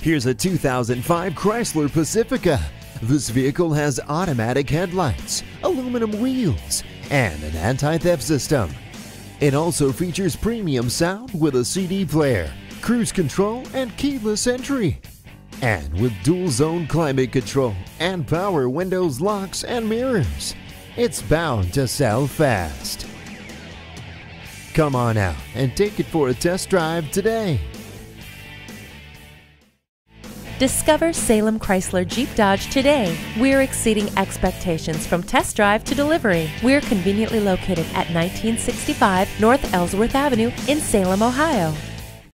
Here's a 2005 Chrysler Pacifica. This vehicle has automatic headlights, aluminum wheels, and an anti-theft system. It also features premium sound with a CD player, cruise control, and keyless entry. And with dual zone climate control and power windows, locks, and mirrors, it's bound to sell fast. Come on out and take it for a test drive today. Discover Salem Chrysler Jeep Dodge today. We're exceeding expectations from test drive to delivery. We're conveniently located at 1965 North Ellsworth Avenue in Salem, Ohio.